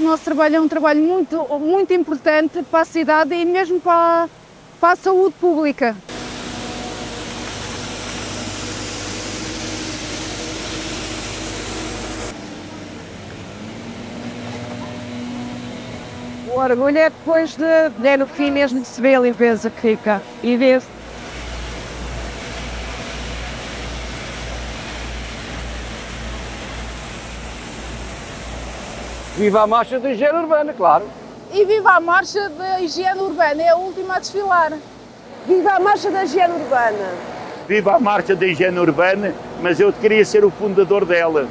o nosso trabalho é um trabalho muito, muito importante para a cidade e mesmo para, para a saúde pública. O orgulho é depois de, é no fim mesmo de se ver a limpeza que fica e ver Viva a marcha da higiene urbana, claro. E viva a marcha da higiene urbana, é a última a desfilar. Viva a marcha da higiene urbana! Viva a marcha da higiene urbana, mas eu queria ser o fundador dela.